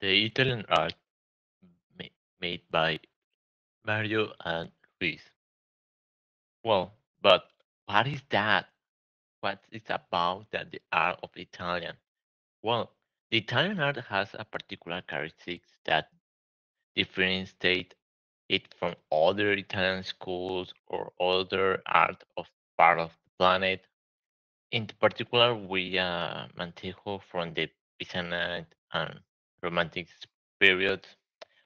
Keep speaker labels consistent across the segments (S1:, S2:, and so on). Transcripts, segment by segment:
S1: The Italian art ma- made by Mario and Luis. Well, but what is that? What is about that the art of Italian? Well, the Italian art has a particular characteristics that differentiate it from other Italian schools or other art of part of the planet. In particular, we uh, Mantejo from the Byzantine and Romantic period,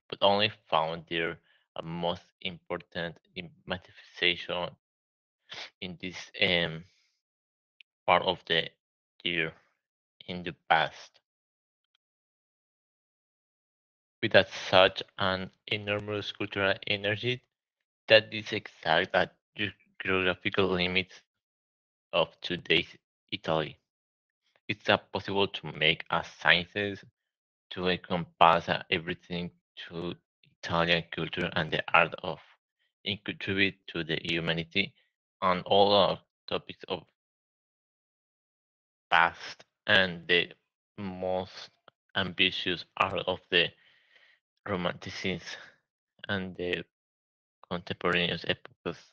S1: but only found their most important manifestation in this um, part of the year in the past. With such an enormous cultural energy that is exact at ge- geographical limits of today's Italy. It's uh, possible to make a sciences to encompass everything to Italian culture and the art of and contribute to the humanity on all our topics of past and the most ambitious art of the romanticism and the contemporaneous epochs.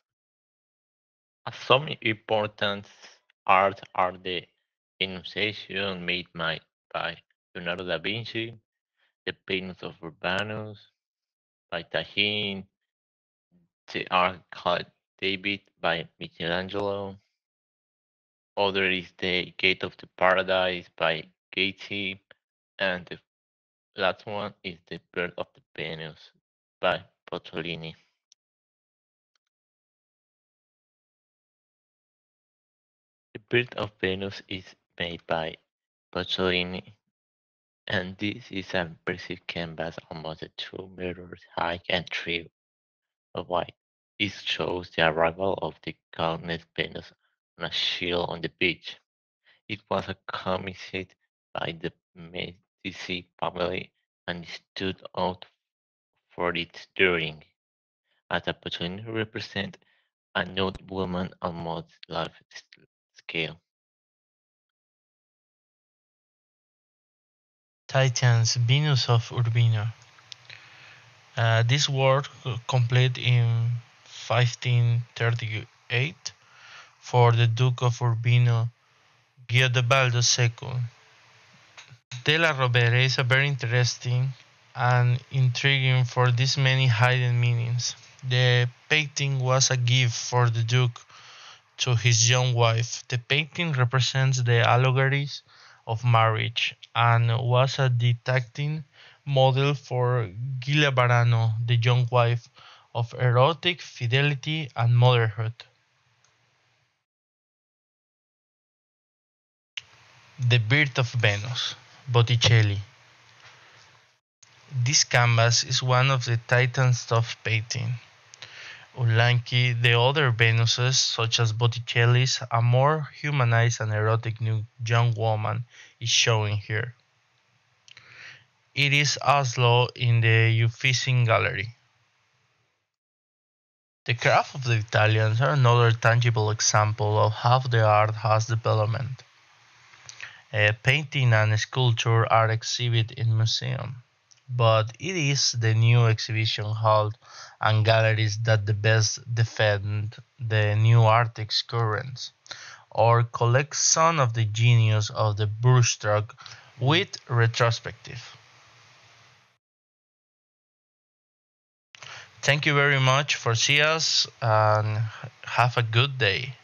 S1: Some important art are the Annunciation made by Leonardo da Vinci, the paintings of Urbanus by Titian, the art called David by Michelangelo. Other is the Gate of the Paradise by Gaty, and the last one is the Birth of the Venus by Pozzolini. The Birth of Venus is made by Pozzolini, and this is an impressive canvas almost two meters high and three wide. It shows the arrival of the goddess Venus on a shield on the beach. It was commissioned by the Medici family and stood out for its daring, as a Pozzolini represent a nude woman on most large s- scale.
S2: Titian's Venus of Urbino. Uh, this work uh, complete in 1538 for the Duke of Urbino, Guidobaldo II. Della Rovere is a very interesting and intriguing for these many hidden meanings. The painting was a gift for the Duke to his young wife. The painting represents the allegories of marriage and was a detecting model for Giulia Varano, the young wife of erotic fidelity and motherhood. The Birth of Venus, Botticelli. This canvas is one of the titans stuff painting. Unlike the other Venuses, such as Botticelli's, a more humanized and erotic new young woman is showing here. It is Oslo in the Uffizi Gallery. The craft of the Italians are another tangible example of how the art has developed. Uh, painting and sculpture are exhibited in museum, but it is the new exhibition hall and galleries that the best defend the new artist currents, or collect some of the genius of the brushstroke with retrospective. Thank you very much for seeing us and have a good day.